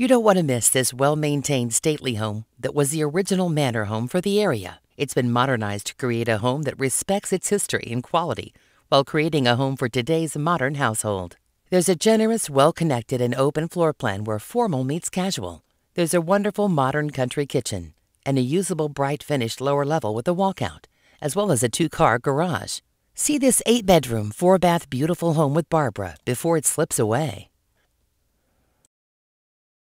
You don't want to miss this well maintained stately home that was the original manor home for the area. It's been modernized to create a home that respects its history and quality while creating a home for today's modern household. There's a generous, well connected, and open floor plan where formal meets casual. There's a wonderful modern country kitchen and a usable bright finished lower level with a walkout, as well as a two car garage. See this eight bedroom, four bath beautiful home with Barbara before it slips away.